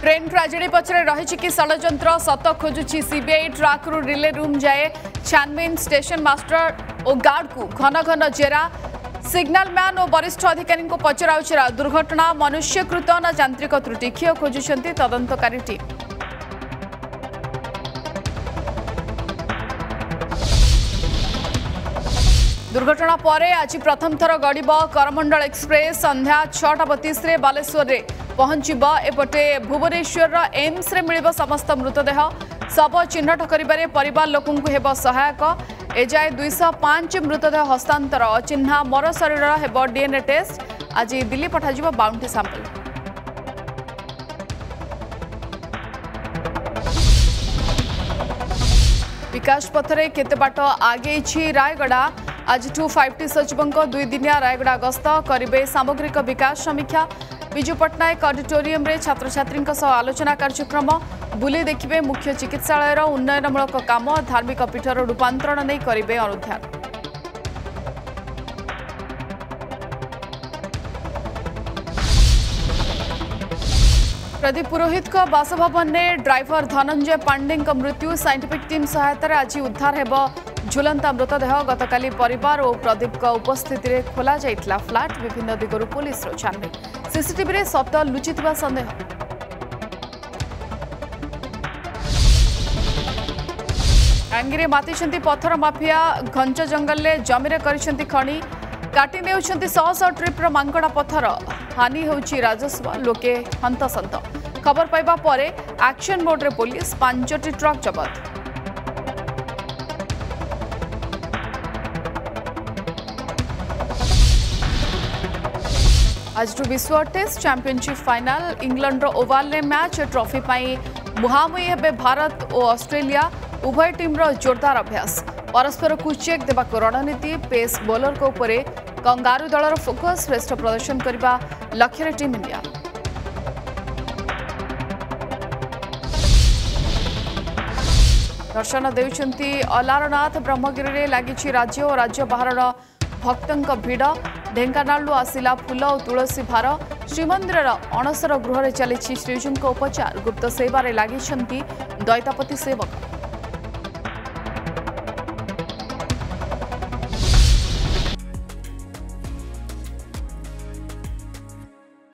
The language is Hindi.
ट्रेन ट्राजेडी पछरे रही कि षड्यंत्र सत खोजुची सीबीआई ट्राक्रु रिले रूम जाए छानबिन स्टेशन मास्टर और गार्ड को घन घन जेरा सिग्नाल मैन और वरिष्ठ अधिकारी पचराउचरा दुर्घटना मनुष्यकृत न जांत्रिक त्रुटि क्षय खोजुंट तदंतकारी टीम दुर्घटना पर आज प्रथम थर गड़ब करमंडल एक्सप्रेस संध्या छटा बतीस ପହଞ୍ଚିବା ଏପଟେ ଭୁବନେଶ୍ୱରର ଏମ୍ସରେ ମିଳିବ ସମସ୍ତ ମୃତଦେହ। ଶବ ଚିହ୍ନଟ କରିବାରେ ପରିବାର ଲୋକଙ୍କୁ ହେବ ସହାୟକ। ଏଯାଏ ଦୁଇଶହ ପାଞ୍ଚ ମୃତଦେହ ହସ୍ତାନ୍ତର। ଅଚିହ୍ନା ମର ଶରୀରର ହେବ ଡିଏନ୍ଏ ଟେଷ୍ଟ। ଆଜି ଦିଲ୍ଲୀ ପଠାଯିବ ବାଉଣ୍ଟି ସାମ୍ପଲ୍। ବିକାଶ ପଥରେ କେତେ ବାଟ ଆଗେଇଛି ରାୟଗଡ଼ା? ଆଜିଠୁ ଫାଇଭ୍ ଟି ସଚିବଙ୍କ ଦୁଇଦିନିଆ ରାୟଗଡ଼ା ଗସ୍ତ। କରିବେ ସାମଗ୍ରିକ ବିକାଶ ସମୀକ୍ଷା। विजु पट्टनायक अडिटोरियम छात्र छात्री आलोचना कार्यक्रम बुले देखिए मुख्य चिकित्सालय उन्नयनमूलक काम धार्मिक पीठर रूपांतरण नहीं करेंगे अनुधान प्रदीप पुरोहित बासभवन में ड्राइवर धनंजय पांडे मृत्यु साइंटिफिक टीम सहायतार आज उद्धार हो झुलंता मृतदेह गतकाली परिवार और प्रदीप उपस्थित में खोल जाइला फ्लाट विभिन्न दिगरू पुलिस छानबिन सीसीटीवी सत लुचि सन्देह आंगीरे माति पथर माफिया घंच जंगल में जमी कर खणी काटी ने शह शह ट्रिप्र मांकड़ा पथर हानि हो राजस्व लोके हंतसंत खबर पाइबा पर एक्शन मोड्रे पुलिस पांचटी ଆଜିଠୁ ବିଶ୍ୱ ଟେଷ୍ଟ ଚାମ୍ପିଅନସିପ୍ ଫାଇନାଲ ଇଂଲଣ୍ଡର ଓଭାଲରେ ମ୍ୟାଚ୍ ଟ୍ରଫି ପାଇଁ ମୁହାଁମୁହିଁ ହେବେ ଭାରତ ଓ ଅଷ୍ଟ୍ରେଲିଆ ଉଭୟ ଟିମ୍ର ଜୋରଦାର ଅଭ୍ୟାସ ପରସ୍ପରକୁ ଚେକ୍ ଦେବାକୁ ରଣନୀତି ପେସ୍ ବୋଲରଙ୍କ ଉପରେ କଙ୍ଗାରୁ ଦଳର ଫୋକସ୍ ଶ୍ରେଷ୍ଠ ପ୍ରଦର୍ଶନ କରିବା ଲକ୍ଷ୍ୟରେ ଟିମ୍ ଇଣ୍ଡିଆ ଦର୍ଶନ ଦେଉଛନ୍ତି ଅଲାରନାଥ ବ୍ରହ୍ମଗିରିରେ ଲାଗିଛି ରାଜ୍ୟ ଓ ରାଜ୍ୟ ବାହାରର ଭକ୍ତଙ୍କ ଭିଡ଼। ଢେଙ୍କାନାଳରୁ ଆସିଲା ଫୁଲ ଓ ତୁଳସୀ ଭାର। ଶ୍ରୀମନ୍ଦିରର ଅଣସର ଗୃହରେ ଚାଲିଛି ଶ୍ରୀଜୀଉଙ୍କ ଉପଚାର। ଗୁପ୍ତ ସେବାରେ ଲାଗିଛନ୍ତି ଦୈତାପତି ସେବକ।